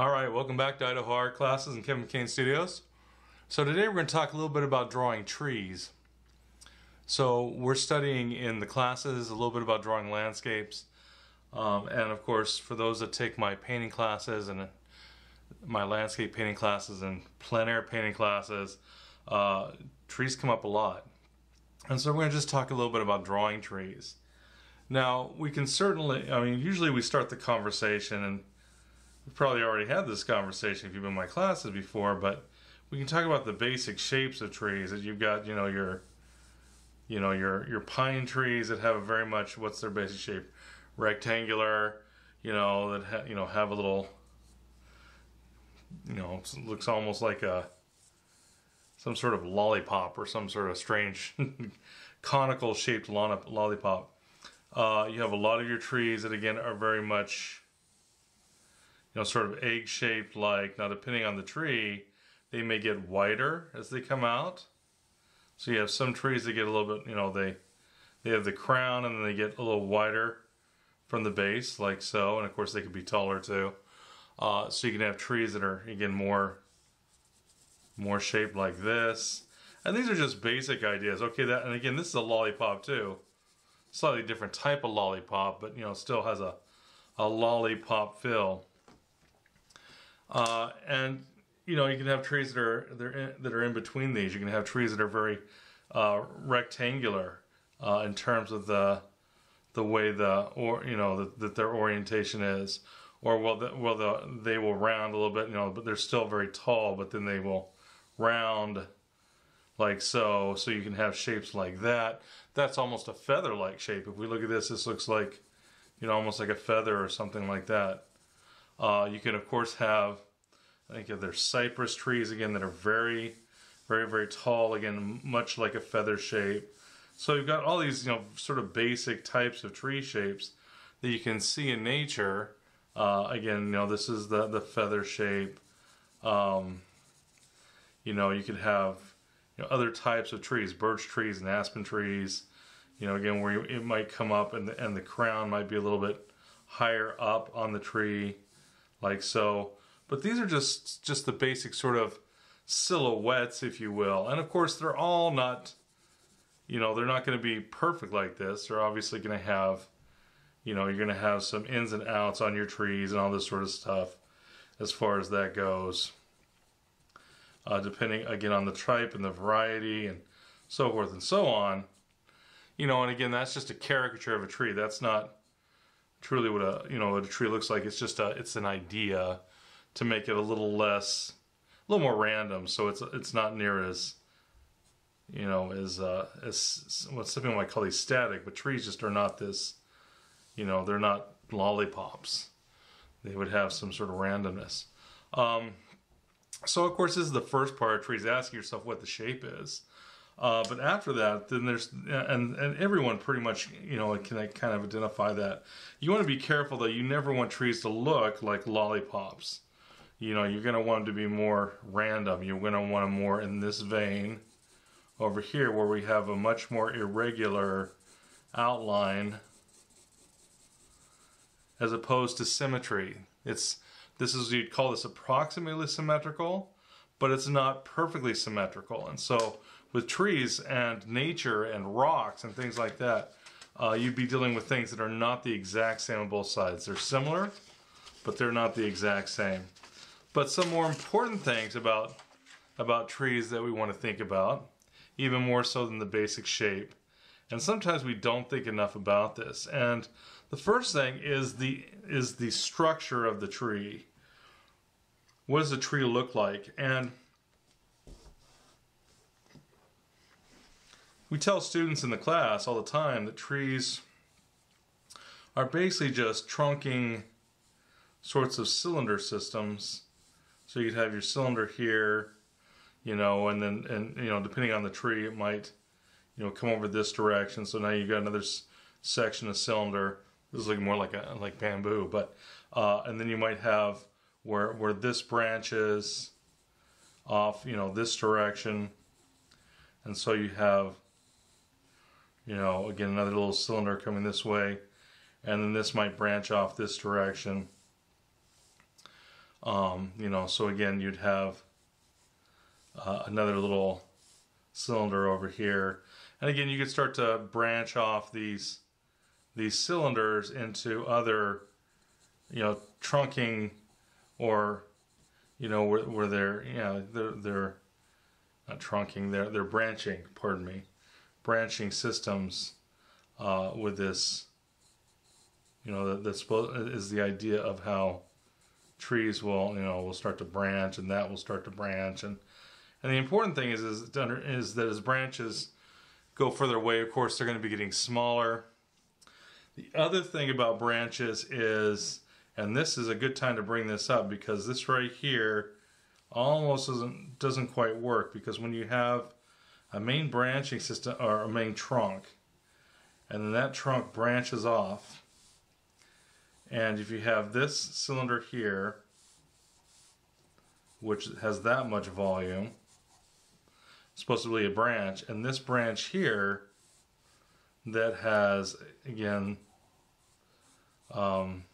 All right, welcome back to Idaho Art Classes and Kevin McCain Studios. So today we're going to talk a little bit about drawing trees. So we're studying in the classes a little bit about drawing landscapes. Um, and of course, for those that take my painting classes and my landscape painting classes and plein air painting classes, uh, trees come up a lot. And so we're going to just talk a little bit about drawing trees. Now, we can certainly, I mean, usually we start the conversation, and we've probably already had this conversation if you've been in my classes before, but we can talk about the basic shapes of trees that you've got, you know, your you know your your pine trees that have a very much what's their basic shape? Rectangular you know that ha, you know have a little you know looks almost like a some sort of lollipop or some sort of strange conical shaped lollipop. Uh, you have a lot of your trees that again are very much you know sort of egg shaped like now depending on the tree they may get wider as they come out so you have some trees that get a little bit, you know, they they have the crown and then they get a little wider from the base, like so. And of course, they could be taller too. Uh, so you can have trees that are again more more shaped like this. And these are just basic ideas. Okay, that and again, this is a lollipop too. Slightly different type of lollipop, but you know, still has a a lollipop fill. Uh, and you know, you can have trees that are that are in, that are in between these. You can have trees that are very uh, rectangular uh, in terms of the the way the or you know that, that their orientation is, or well, the, well, the, they will round a little bit, you know, but they're still very tall. But then they will round like so. So you can have shapes like that. That's almost a feather-like shape. If we look at this, this looks like you know almost like a feather or something like that. Uh, you can of course have I think there's cypress trees again that are very, very, very tall. Again, much like a feather shape. So you've got all these, you know, sort of basic types of tree shapes that you can see in nature. Uh, again, you know, this is the the feather shape. Um, you know, you could have you know, other types of trees, birch trees and aspen trees. You know, again, where it might come up and the, and the crown might be a little bit higher up on the tree, like so. But these are just just the basic sort of silhouettes, if you will. And of course, they're all not, you know, they're not going to be perfect like this. They're obviously going to have, you know, you're going to have some ins and outs on your trees and all this sort of stuff as far as that goes. Uh, depending again on the type and the variety and so forth and so on. You know, and again, that's just a caricature of a tree. That's not truly what a you know what a tree looks like. It's just a it's an idea to make it a little less, a little more random. So it's it's not near as, you know, as uh, as what some people might call these static. But trees just are not this, you know, they're not lollipops. They would have some sort of randomness. Um, so of course, this is the first part of trees. Ask yourself what the shape is. Uh, but after that, then there's and and everyone pretty much you know can kind of identify that. You want to be careful though. You never want trees to look like lollipops you know, you're going to want them to be more random. You're going to want them more in this vein over here where we have a much more irregular outline as opposed to symmetry. It's this is you'd call this approximately symmetrical, but it's not perfectly symmetrical. And so with trees and nature and rocks and things like that, uh, you'd be dealing with things that are not the exact same on both sides. They're similar, but they're not the exact same. But some more important things about about trees that we want to think about, even more so than the basic shape. And sometimes we don't think enough about this. And the first thing is the is the structure of the tree. What does the tree look like? And we tell students in the class all the time that trees are basically just trunking sorts of cylinder systems so you'd have your cylinder here, you know, and then, and, you know, depending on the tree, it might, you know, come over this direction. So now you've got another section of cylinder. This is looking more like a, like bamboo, but, uh, and then you might have where, where this branch is off, you know, this direction. And so you have, you know, again, another little cylinder coming this way. And then this might branch off this direction. Um, you know, so again, you'd have uh, another little cylinder over here. And again, you could start to branch off these these cylinders into other, you know, trunking or, you know, where, where they're, you know, they're, they're not trunking, they're, they're branching, pardon me, branching systems uh, with this, you know, that, that's is the idea of how trees will, you know, will start to branch and that will start to branch. And, and the important thing is, is, is that as branches go further away, of course, they're going to be getting smaller. The other thing about branches is, and this is a good time to bring this up because this right here almost doesn't doesn't quite work because when you have a main branching system or a main trunk and then that trunk branches off. And if you have this cylinder here which has that much volume supposedly a branch and this branch here that has again um,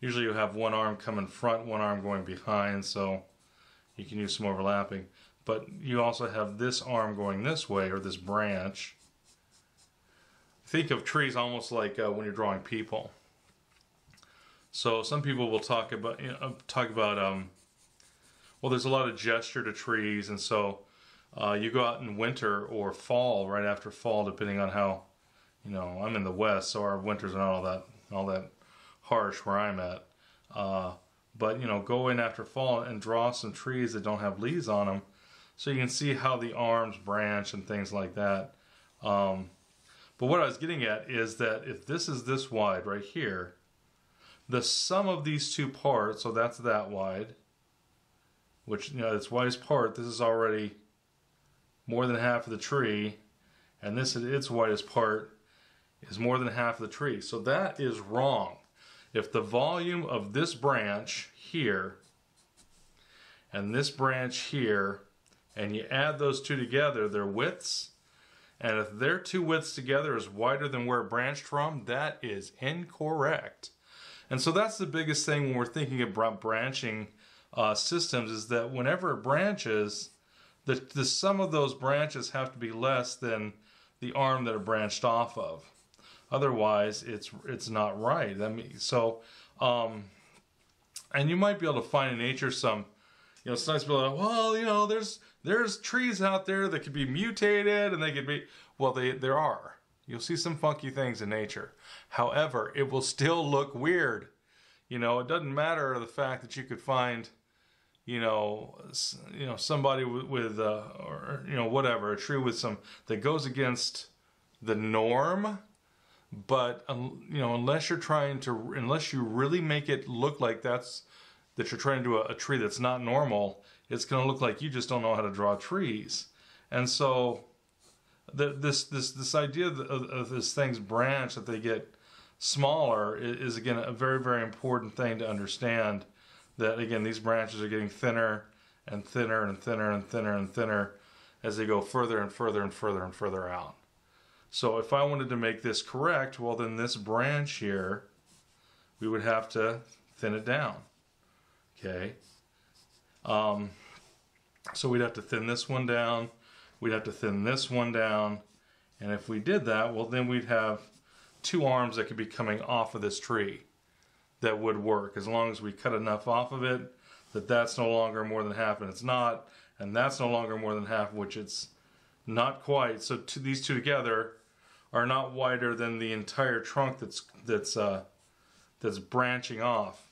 usually you have one arm coming front one arm going behind so you can use some overlapping but you also have this arm going this way or this branch. Think of trees almost like uh, when you're drawing people. So some people will talk about you know, talk about um, well there's a lot of gesture to trees and so uh, you go out in winter or fall right after fall depending on how you know I'm in the west so our winters are not all that all that harsh where I'm at. Uh, but you know go in after fall and draw some trees that don't have leaves on them so you can see how the arms branch and things like that. Um, but what I was getting at is that if this is this wide right here the sum of these two parts so that's that wide which you know its widest part this is already more than half of the tree and this is its widest part is more than half of the tree. So that is wrong. If the volume of this branch here and this branch here and you add those two together their widths and if their two widths together is wider than where it branched from that is incorrect and so that's the biggest thing when we're thinking about branching uh, systems is that whenever it branches, the, the sum of those branches have to be less than the arm that it branched off of. Otherwise, it's it's not right. I mean, so, um, and you might be able to find in nature some, you know, sometimes people are like, well, you know, there's there's trees out there that could be mutated and they could be, well, they there are. You'll see some funky things in nature. However, it will still look weird. You know, it doesn't matter the fact that you could find, you know, you know somebody with, with uh, or you know whatever a tree with some that goes against the norm. But um, you know, unless you're trying to, unless you really make it look like that's that you're trying to do a, a tree that's not normal, it's going to look like you just don't know how to draw trees. And so, the, this this this idea of, of this thing's branch that they get smaller is, is, again a very very important thing to understand that again these branches are getting thinner and thinner and thinner and thinner and thinner as they go further and further and further and further out so if I wanted to make this correct well then this branch here we would have to thin it down okay um, so we'd have to thin this one down. We'd have to thin this one down. And if we did that well then we'd have two arms that could be coming off of this tree that would work. As long as we cut enough off of it that that's no longer more than half and it's not and that's no longer more than half which it's not quite. So to, these two together are not wider than the entire trunk that's that's uh, that's branching off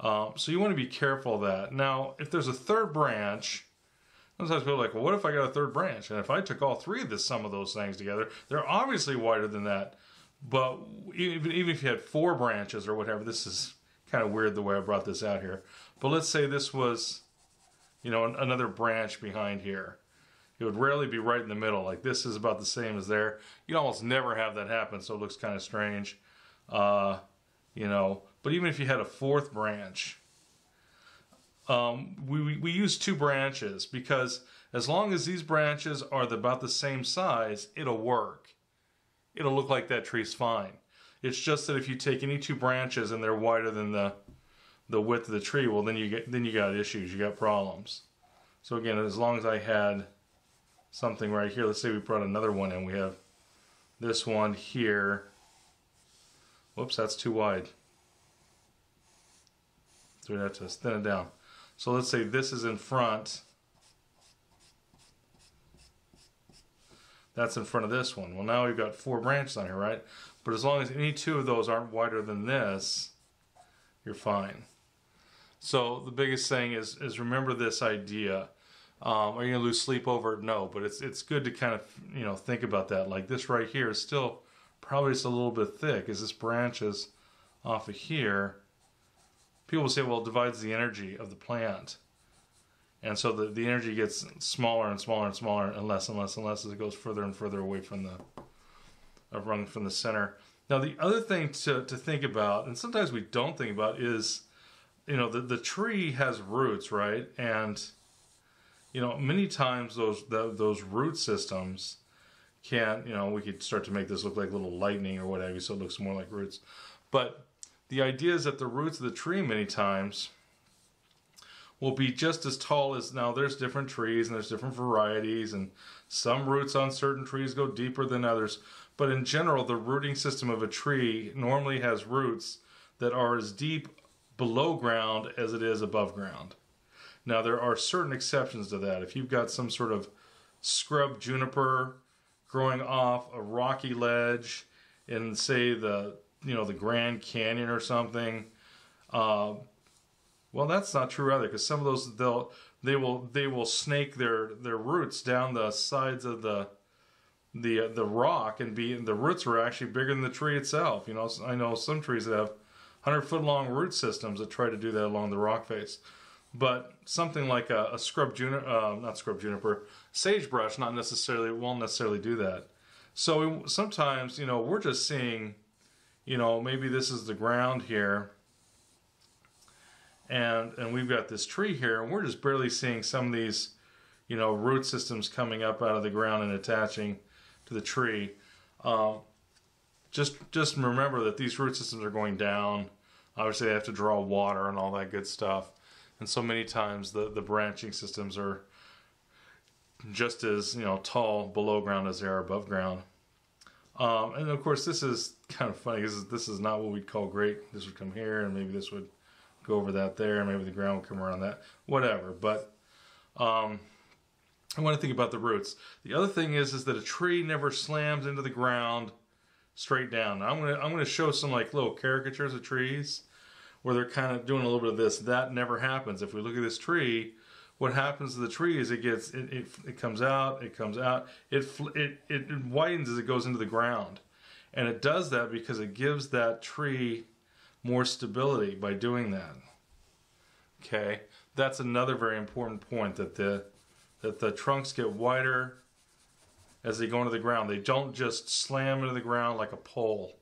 um, so you want to be careful of that now if there's a third branch Sometimes people are like, well, what if I got a third branch? And if I took all three of the sum of those things together, they're obviously wider than that. But even, even if you had four branches or whatever, this is kind of weird the way I brought this out here. But let's say this was, you know, another branch behind here. It would rarely be right in the middle. Like this is about the same as there. You'd almost never have that happen, so it looks kind of strange. Uh, you know, but even if you had a fourth branch, um, we, we, we use two branches because as long as these branches are the, about the same size, it'll work it'll look like that tree's fine. It's just that if you take any two branches and they're wider than the the width of the tree, well then you get then you got issues, you got problems. So again, as long as I had something right here, let's say we brought another one in, we have this one here. Whoops, that's too wide. So we to thin it down. So let's say this is in front. That's in front of this one. Well, now we've got four branches on here, right? But as long as any two of those aren't wider than this, you're fine. So the biggest thing is is remember this idea. Um, are you gonna lose sleep over it? No, but it's it's good to kind of you know think about that. Like this right here is still probably just a little bit thick. As this branches off of here, people say, well, it divides the energy of the plant, and so the the energy gets smaller and smaller and smaller and less and less and less as it goes further and further away from the uh, rung from the center. Now the other thing to to think about, and sometimes we don't think about, is you know the the tree has roots, right? And you know many times those the, those root systems can you know we could start to make this look like little lightning or whatever, so it looks more like roots. But the idea is that the roots of the tree many times will be just as tall as now there's different trees and there's different varieties and some roots on certain trees go deeper than others but in general the rooting system of a tree normally has roots that are as deep below ground as it is above ground. Now, there are certain exceptions to that. If you've got some sort of scrub juniper growing off a rocky ledge in, say, the you know the Grand Canyon or something, uh, well, that's not true either because some of those they'll they will they will snake their their roots down the sides of the the uh, the rock and be the roots are actually bigger than the tree itself. You know, I know some trees that have 100 foot long root systems that try to do that along the rock face. But something like a, a scrub juniper, uh, not scrub juniper, sagebrush, not necessarily won't necessarily do that. So we, sometimes, you know, we're just seeing, you know, maybe this is the ground here, and and we've got this tree here, and we're just barely seeing some of these, you know, root systems coming up out of the ground and attaching to the tree. Um, just just remember that these root systems are going down. Obviously, they have to draw water and all that good stuff. And so many times the, the branching systems are just as you know tall below ground as they are above ground. Um, and of course, this is kind of funny because this is not what we'd call great. This would come here, and maybe this would go over that there, and maybe the ground would come around that. Whatever. But um, I want to think about the roots. The other thing is is that a tree never slams into the ground straight down. Now I'm gonna I'm gonna show some like little caricatures of trees where they're kind of doing a little bit of this. That never happens. If we look at this tree, what happens to the tree is it gets it, it, it comes out, it comes out, it, it it widens as it goes into the ground, and it does that because it gives that tree more stability by doing that. Okay, that's another very important point that the that the trunks get wider as they go into the ground. They don't just slam into the ground like a pole.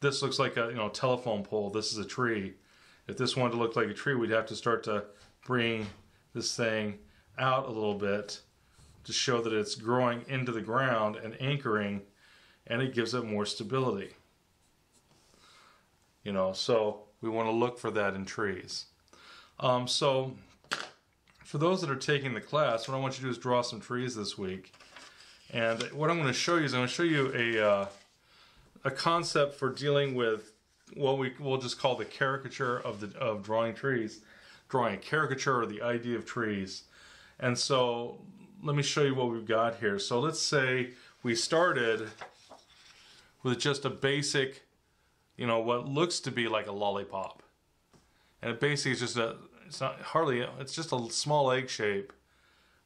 This looks like a you know telephone pole. This is a tree. If this wanted to look like a tree, we'd have to start to bring this thing out a little bit to show that it's growing into the ground and anchoring, and it gives it more stability. You know, so we want to look for that in trees. Um, so for those that are taking the class, what I want you to do is draw some trees this week. And what I'm going to show you is I'm going to show you a, uh, a concept for dealing with what we will just call the caricature of the of drawing trees, drawing a caricature or the idea of trees. And so let me show you what we've got here. So let's say we started with just a basic, you know, what looks to be like a lollipop. And it basically is just a, it's not hardly, it's just a small egg shape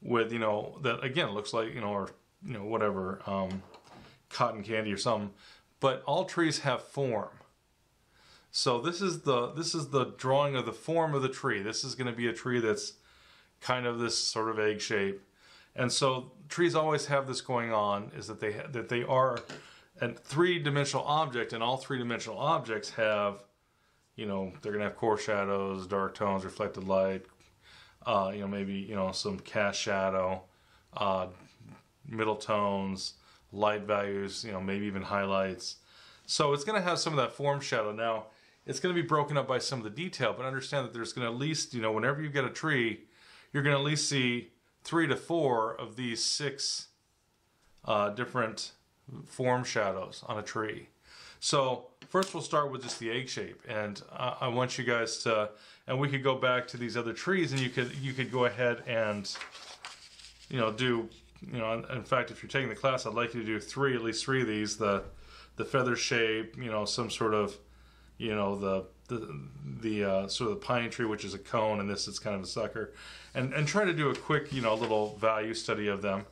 with, you know, that again looks like, you know, or you know, whatever, um, cotton candy or something. But all trees have form. So this is the this is the drawing of the form of the tree. This is going to be a tree that's kind of this sort of egg shape. And so trees always have this going on is that they that they are a three-dimensional object and all three-dimensional objects have you know they're going to have core shadows, dark tones, reflected light, uh, you know maybe you know some cast shadow, uh, middle tones, light values, you know, maybe even highlights. So it's going to have some of that form shadow. Now, it's going to be broken up by some of the detail, but understand that there's going to at least, you know, whenever you get a tree, you're going to at least see three to four of these six uh, different form shadows on a tree. So first we'll start with just the egg shape and uh, I want you guys to, and we could go back to these other trees and you could, you could go ahead and, you know, do, you know, in fact, if you're taking the class, I'd like you to do three, at least three of these, the, the feather shape, you know, some sort of, you know, the, the, the uh, sort of the pine tree, which is a cone, and this is kind of a sucker, and, and try to do a quick, you know, little value study of them.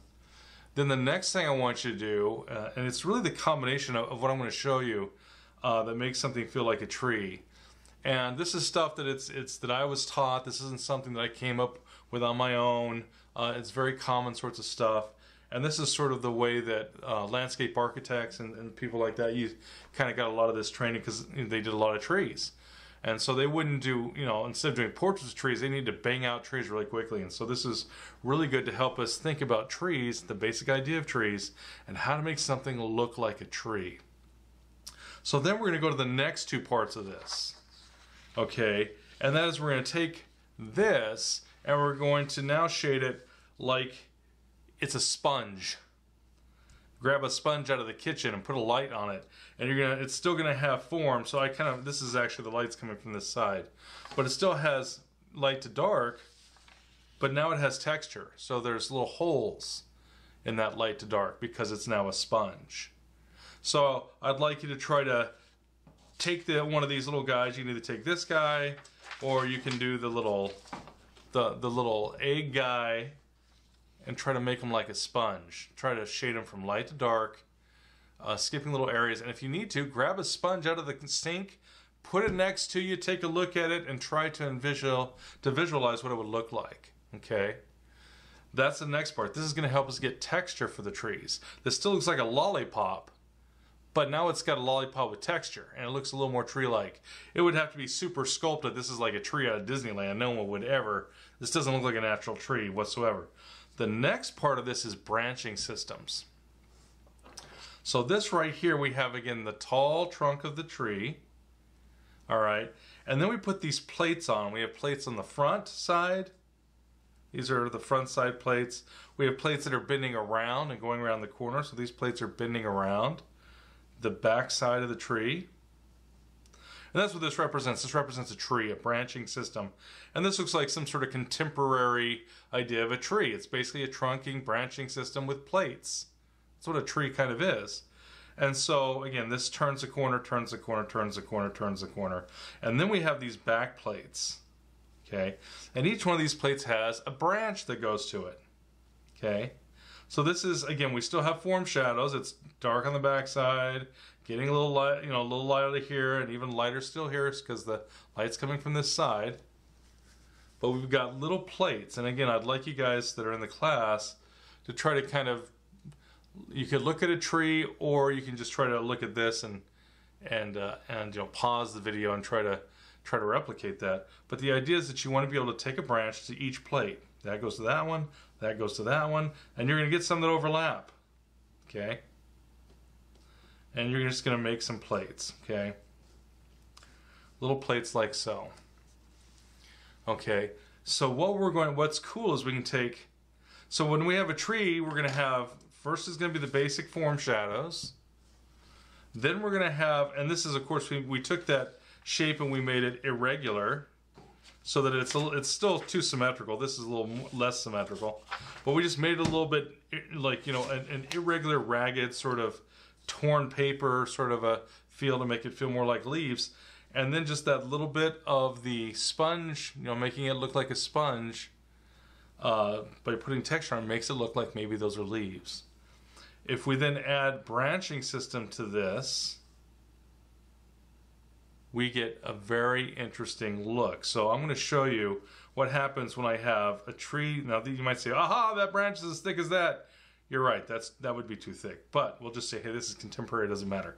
Then the next thing I want you to do, uh, and it's really the combination of, of what I'm going to show you uh, that makes something feel like a tree. And this is stuff that it's it's that I was taught. This isn't something that I came up with on my own. Uh, it's very common sorts of stuff. And this is sort of the way that uh, landscape architects and, and, people like that, you kind of got a lot of this training because you know, they did a lot of trees. And so they wouldn't do, you know, instead of doing portraits of trees, they need to bang out trees really quickly. And so this is really good to help us think about trees, the basic idea of trees, and how to make something look like a tree. So then we're going to go to the next two parts of this. Okay, and that is we're going to take this and we're going to now shade it like it's a sponge. Grab a sponge out of the kitchen and put a light on it and you're gonna it's still gonna have form so I kind of this is actually the lights coming from this side. But it still has light to dark but now it has texture so there's little holes in that light to dark because it's now a sponge. So I'd like you to try to take the one of these little guys you can either take this guy or you can do the little the the little egg guy and try to make them like a sponge. Try to shade them from light to dark, uh, skipping little areas. And if you need to, grab a sponge out of the sink, put it next to you, take a look at it, and try to envision, to visualize what it would look like. Okay? That's the next part. This is going to help us get texture for the trees. This still looks like a lollipop, but now it's got a lollipop with texture, and it looks a little more tree-like. It would have to be super sculpted. This is like a tree out of Disneyland. No one would ever. This doesn't look like a natural tree whatsoever. The next part of this is branching systems. So this right here, we have again the tall trunk of the tree. All right. And then we put these plates on. We have plates on the front side. These are the front side plates. We have plates that are bending around and going around the corner. So these plates are bending around the back side of the tree. And that's what this represents. This represents a tree, a branching system. And this looks like some sort of contemporary idea of a tree. It's basically a trunking, branching system with plates. That's what a tree kind of is. And so, again, this turns a corner, turns a corner, turns a corner, turns a corner. And then we have these back plates. Okay? And each one of these plates has a branch that goes to it. Okay? So this is, again, we still have form shadows. It's dark on the backside getting a little light, you know, a little lighter here, and even lighter still here because the light's coming from this side. But we've got little plates, and again, I'd like you guys that are in the class to try to kind of, you could look at a tree, or you can just try to look at this and and uh, and you know pause the video and try to try to replicate that. But the idea is that you want to be able to take a branch to each plate. That goes to that one, that goes to that one, and you're going to get some that overlap. Okay and you're just going to make some plates, okay? Little plates like so. Okay, so what we're going, what's cool is we can take, so when we have a tree, we're going to have, first is going to be the basic form shadows. Then we're going to have, and this is of course, we, we took that shape and we made it irregular so that it's a, it's still too symmetrical. This is a little less symmetrical, but we just made it a little bit like, you know, an, an irregular, ragged sort of torn paper sort of a feel to make it feel more like leaves. And then just that little bit of the sponge, you know, making it look like a sponge uh, by putting texture on makes it look like maybe those are leaves. If we then add branching system to this, we get a very interesting look. So I'm going to show you what happens when I have a tree. Now you might say, aha, that branch is as thick as that. You're right. That's that would be too thick. But we'll just say, hey, this is contemporary. It doesn't matter.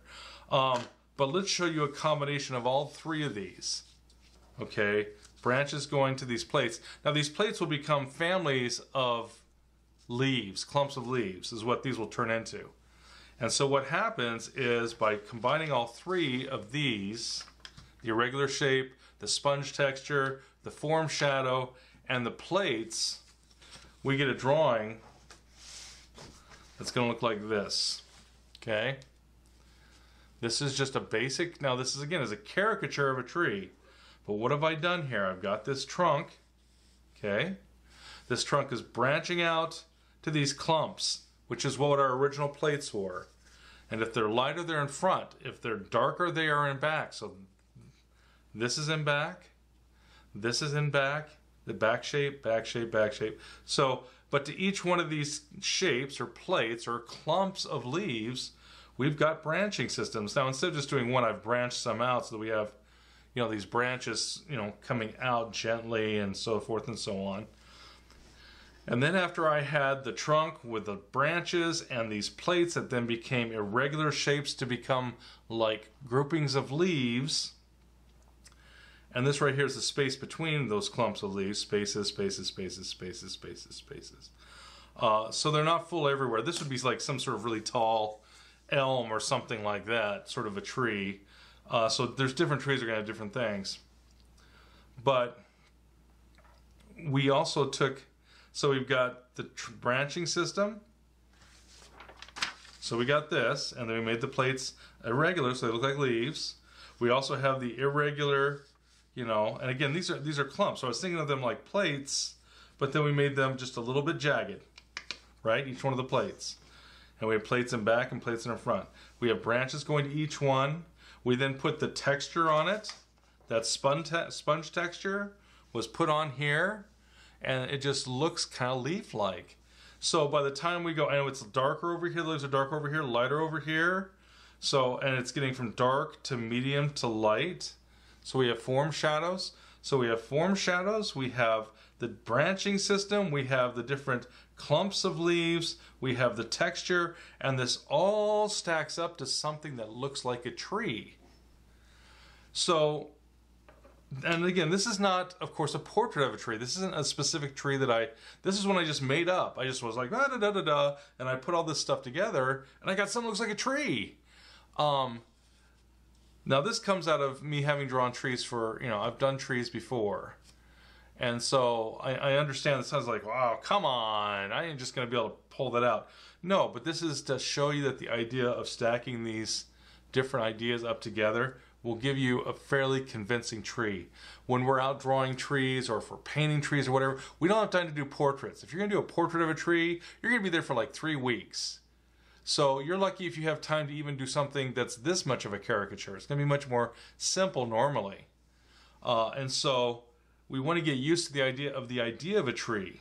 Um, but let's show you a combination of all three of these. Okay, branches going to these plates. Now these plates will become families of leaves, clumps of leaves, is what these will turn into. And so what happens is by combining all three of these the irregular shape, the sponge texture, the form shadow, and the plates, we get a drawing that's going to look like this. Okay? This is just a basic, now this is again is a caricature of a tree. But what have I done here? I've got this trunk, okay? This trunk is branching out to these clumps, which is what our original plates were. And if they're lighter, they're in front. If they're darker, they are in back. So this is in back, this is in back, the back shape, back shape, back shape. So, but to each one of these shapes or plates or clumps of leaves, we've got branching systems. Now, instead of just doing one, I've branched some out so that we have, you know, these branches, you know, coming out gently and so forth and so on. And then after I had the trunk with the branches and these plates that then became irregular shapes to become like groupings of leaves, and this right here is the space between those clumps of leaves, spaces, spaces, spaces, spaces, spaces, spaces. Uh, so they're not full everywhere. This would be like some sort of really tall elm or something like that, sort of a tree. Uh, so there's different trees are going to have different things. But we also took, so we've got the branching system. So we got this, and then we made the plates irregular so they look like leaves. We also have the irregular you know? And again these are these are clumps. So i was thinking of them like plates but then we made them just a little bit jagged right? Each one of the plates. And we have plates in back and plates in front. We have branches going to each one. We then put the texture on it. That spun te sponge texture was put on here and it just looks kind of leaf like so by the time we go and it's darker over here the leaves are darker over here lighter over here. So and it's getting from dark to medium to light so we have form shadows. So we have form shadows, we have the branching system, we have the different clumps of leaves, we have the texture, and this all stacks up to something that looks like a tree. So, and again, this is not, of course, a portrait of a tree. This isn't a specific tree that I, this is one I just made up. I just was like, da da da da da, and I put all this stuff together, and I got something that looks like a tree. Um, now this comes out of me having drawn trees for, you know, I've done trees before. And so I, I understand it sounds like, wow, come on, I ain't just going to be able to pull that out. No, but this is to show you that the idea of stacking these different ideas up together will give you a fairly convincing tree. When we're out drawing trees or for painting trees or whatever, we don't have time to do portraits. If you're to do a portrait of a tree, you're to be there for like three weeks. So you're lucky if you have time to even do something that's this much of a caricature. It's going to be much more simple normally. Uh, and so we want to get used to the idea of the idea of a tree.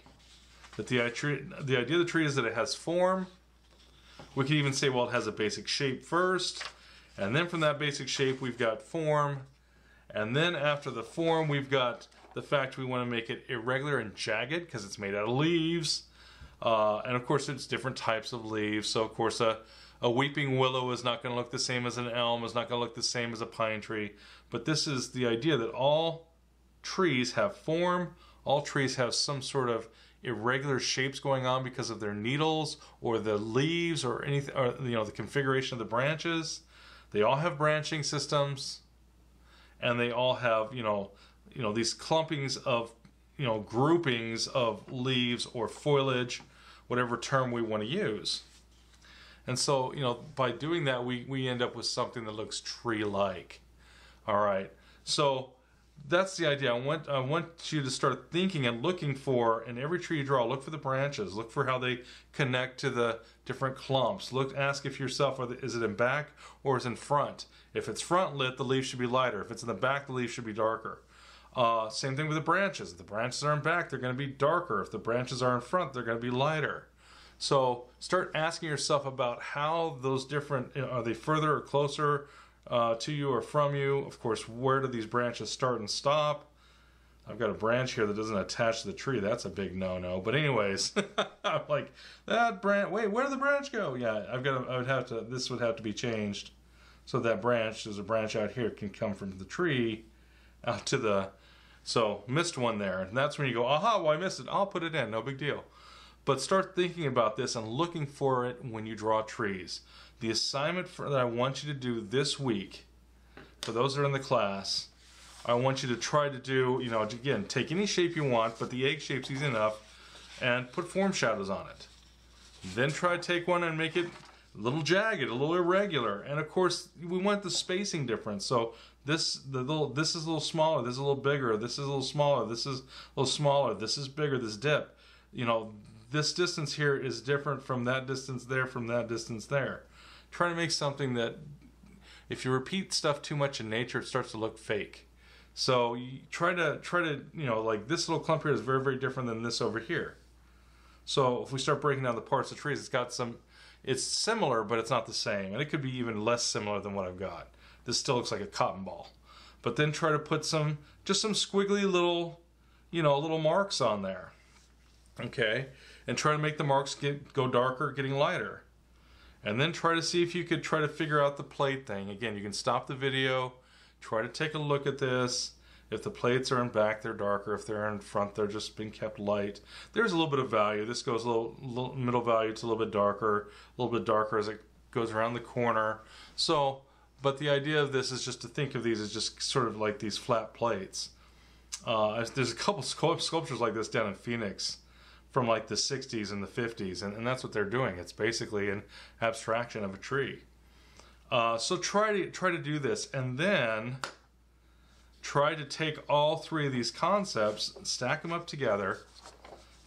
That the, the idea of the tree is that it has form. We could even say, well, it has a basic shape first. And then from that basic shape, we've got form. And then after the form, we've got the fact we want to make it irregular and jagged because it's made out of leaves. Uh, and of course, it's different types of leaves. So, of course, a, a weeping willow is not going to look the same as an elm, is not going to look the same as a pine tree. But this is the idea that all trees have form, all trees have some sort of irregular shapes going on because of their needles or the leaves or anything, or you know, the configuration of the branches. They all have branching systems, and they all have you know, you know, these clumpings of you know, groupings of leaves or foliage, whatever term we want to use. And so, you know, by doing that, we, we end up with something that looks tree-like. All right. So that's the idea. I want I want you to start thinking and looking for in every tree you draw. Look for the branches. Look for how they connect to the different clumps. Look, ask if yourself, is it in back or is it in front? If it's front lit, the leaf should be lighter. If it's in the back, the leaf should be darker. Uh, same thing with the branches. If the branches are in back, they're going to be darker. If the branches are in front, they're going to be lighter. So start asking yourself about how those different are they further or closer uh, to you or from you? Of course, where do these branches start and stop? I've got a branch here that doesn't attach to the tree. That's a big no-no. But anyways, I'm like that branch. Wait, where did the branch go? Yeah, I've got. To, I would have to. This would have to be changed, so that branch. There's a branch out here can come from the tree out to the so missed one there. And that's when you go, aha, well I missed it. I'll put it in, no big deal. But start thinking about this and looking for it when you draw trees. The assignment for, that I want you to do this week, for those that are in the class, I want you to try to do, you know, again, take any shape you want, but the egg shape's easy enough, and put form shadows on it. Then try to take one and make it a little jagged, a little irregular, and of course we want the spacing difference. So this the little this is a little smaller, this is a little bigger, this is a little smaller, this is a little smaller, this is bigger, this dip. You know, this distance here is different from that distance there, from that distance there. Try to make something that if you repeat stuff too much in nature, it starts to look fake. So you try to try to you know like this little clump here is very very different than this over here. So if we start breaking down the parts of trees, it's got some, it's similar but it's not the same, and it could be even less similar than what I've got. This still looks like a cotton ball, but then try to put some just some squiggly little, you know, little marks on there. Okay, and try to make the marks get go darker, getting lighter. And then try to see if you could try to figure out the plate thing. Again, you can stop the video, try to take a look at this. If the plates are in back, they're darker. If they're in front, they're just being kept light. There's a little bit of value. This goes a little, little middle value to a little bit darker, a little bit darker as it goes around the corner. So, but the idea of this is just to think of these as just sort of like these flat plates. Uh, there's a couple sculptures like this down in Phoenix from like the 60s and the 50s, and, and that's what they're doing. It's basically an abstraction of a tree. Uh, so try to try to do this, and then try to take all three of these concepts, stack them up together,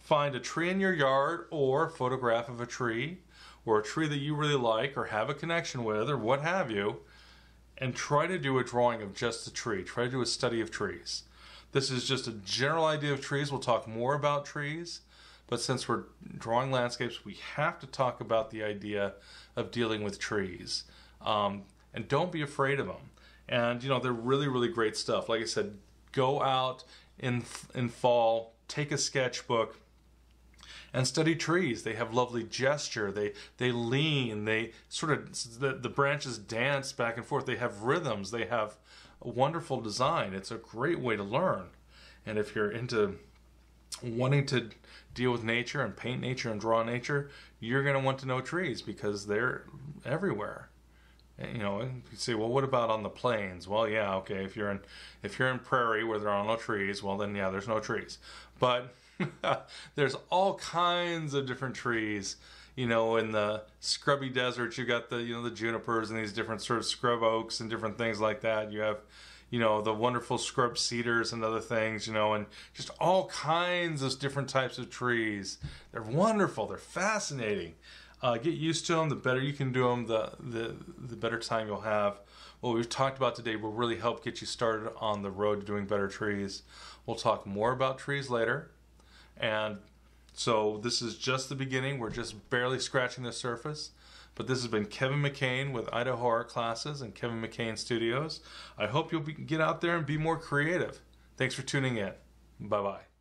find a tree in your yard or a photograph of a tree or a tree that you really like or have a connection with or what have you, and try to do a drawing of just the tree. Try to do a study of trees. This is just a general idea of trees. We'll talk more about trees. But since we're drawing landscapes, we have to talk about the idea of dealing with trees. Um, and don't be afraid of them. And, you know, they're really, really great stuff. Like I said, go out in, in fall, take a sketchbook, and study trees. They have lovely gesture. They they lean. They sort of the, the branches dance back and forth. They have rhythms. They have a wonderful design. It's a great way to learn. And if you're into wanting to deal with nature and paint nature and draw nature, you're going to want to know trees because they're everywhere. You know, you say, well, what about on the plains? Well, yeah, okay. If you're in if you're in prairie where there are no trees, well, then yeah, there's no trees. But there's all kinds of different trees. You know, in the scrubby deserts, you got the you know the junipers and these different sort of scrub oaks and different things like that. You have you know, the wonderful scrub cedars and other things, you know, and just all kinds of different types of trees. They're wonderful. They're fascinating. Uh, get used to them. The better you can do them, the, the, the better time you'll have. What we've talked about today will really help get you started on the road to doing better trees. We'll talk more about trees later. And so this is just the beginning. We're just barely scratching the surface. But this has been Kevin McCain with Idaho Art Classes and Kevin McCain Studios. I hope you'll be, get out there and be more creative. Thanks for tuning in. Bye bye.